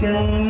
Jai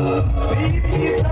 Baby,